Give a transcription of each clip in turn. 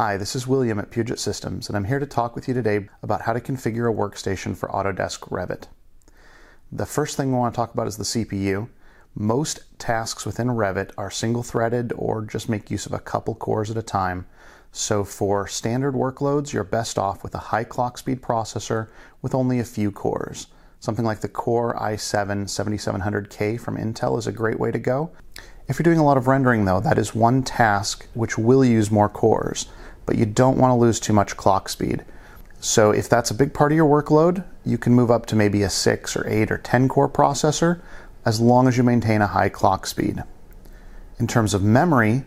Hi, this is William at Puget Systems, and I'm here to talk with you today about how to configure a workstation for Autodesk Revit. The first thing we want to talk about is the CPU. Most tasks within Revit are single threaded or just make use of a couple cores at a time. So for standard workloads, you're best off with a high clock speed processor with only a few cores. Something like the Core i7 7700K from Intel is a great way to go. If you're doing a lot of rendering though, that is one task which will use more cores but you don't want to lose too much clock speed. So if that's a big part of your workload, you can move up to maybe a 6 or 8 or 10 core processor as long as you maintain a high clock speed. In terms of memory,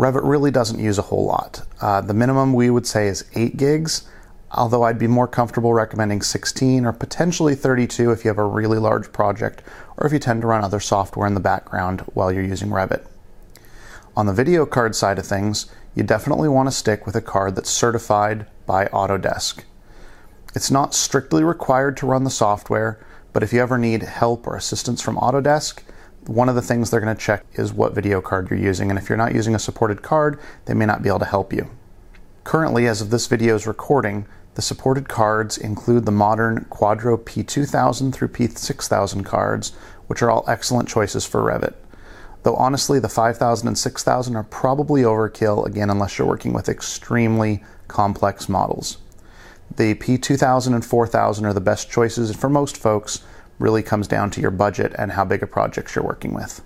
Revit really doesn't use a whole lot. Uh, the minimum we would say is 8 gigs, although I'd be more comfortable recommending 16 or potentially 32 if you have a really large project or if you tend to run other software in the background while you're using Revit. On the video card side of things, you definitely want to stick with a card that's certified by Autodesk. It's not strictly required to run the software, but if you ever need help or assistance from Autodesk, one of the things they're going to check is what video card you're using, and if you're not using a supported card, they may not be able to help you. Currently, as of this video's recording, the supported cards include the modern Quadro P2000 through P6000 cards, which are all excellent choices for Revit. Though honestly, the 5000 and 6000 are probably overkill, again, unless you're working with extremely complex models. The P2000 and 4000 are the best choices, for most folks, really comes down to your budget and how big a project you're working with.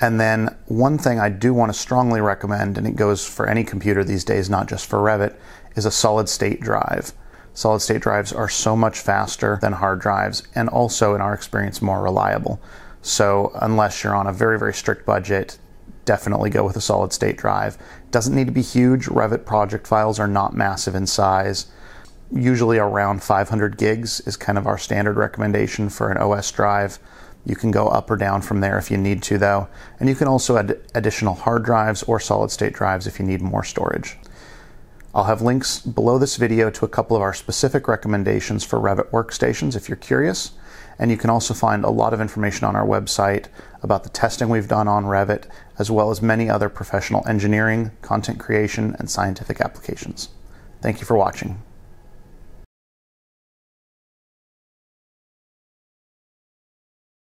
And then one thing I do want to strongly recommend, and it goes for any computer these days, not just for Revit, is a solid state drive. Solid state drives are so much faster than hard drives and also, in our experience, more reliable. So unless you're on a very, very strict budget, definitely go with a solid state drive. Doesn't need to be huge. Revit project files are not massive in size. Usually around 500 gigs is kind of our standard recommendation for an OS drive. You can go up or down from there if you need to, though. And you can also add additional hard drives or solid state drives if you need more storage. I'll have links below this video to a couple of our specific recommendations for Revit workstations if you're curious. And you can also find a lot of information on our website about the testing we've done on Revit, as well as many other professional engineering, content creation, and scientific applications. Thank you for watching.